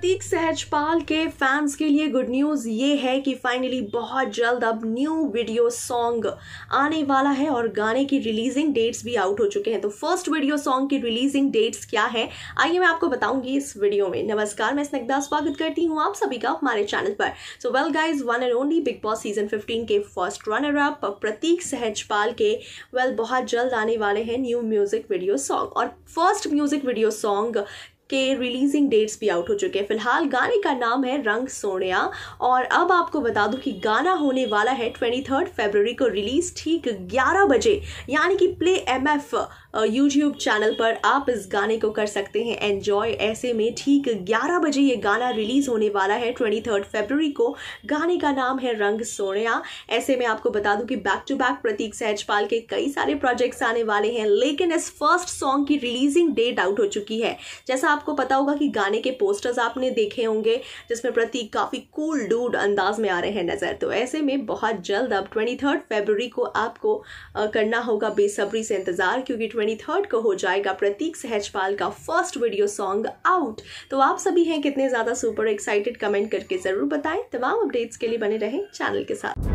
प्रतीक सहजपाल के फैंस के लिए गुड न्यूज़ ये है कि फाइनली बहुत जल्द अब न्यू वीडियो सॉन्ग आने वाला है और गाने की रिलीजिंग डेट्स भी आउट हो चुके हैं। तो फ़र्स्ट वीडियो सॉन्ग की रिलीजिंग डेट्स क्या है? आइए मैं आपको बताऊँगी इस वीडियो में। नमस्कार मैं स्नग्धा स्वागत करती हूँ आप सभी का हमारे चैनल पर। So well guys one and only Bigg Boss season fifteen के first runner up Pratik Sehajpal के वेल well, बहुत जल्द आने वाले हैं न्यू म्यूज़िक वीडियो सॉन्ग और फ़र्स्ट म्यूज़िक वीडियो सॉन्ग के रिलीजिंग डेट्स भी आउट हो चुके हैं। फ़िलहाल गाने का नाम है रंग सोनिया और अब आपको बता दूँ कि गाना होने वाला है ट्वेंटी थर्ड फेबर को रिलीज़ ठीक 11 बजे। यानी कि play M F YouTube channel पर आप इस गाने को कर सकते हैं। एंजॉय ऐसे में ठीक 11 बजे ये गाना रिलीज़ होने वाला है ट्वेंटी थर्ड फेबर को। गाने का नाम है रंग सोनिया। ऐसे में आपको बता दूँ कि back to back Pratik Sehajpal के कई सारे प्रोजेक्ट्स आने वाले हैं, लेकिन इस फ़र्स्ट सॉन्ग की रिलीजिंग डेट आउट हो चुकी है। जैसा आपको पता होगा कि गाने के पोस्टर्स आपने देखे होंगे, जिसमें प्रतीक काफ़ी कूल डूड अंदाज में आ रहे हैं नज़र। तो ऐसे में बहुत जल्द अब ट्वेंटी थर्ड फेबर को आपको करना होगा बेसब्री से इंतज़ार, क्योंकि ट्वेंटी थर्ड को हो जाएगा प्रतीक सहजपाल का फ़र्स्ट वीडियो सॉन्ग आउट तो आप सभी हैं कितने ज़्यादा सुपर एक्साइटेड कमेंट करके ज़रूर बताएँ। तमाम अपडेट्स के लिए बने रहें चैनल के साथ।